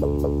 mm-hmm.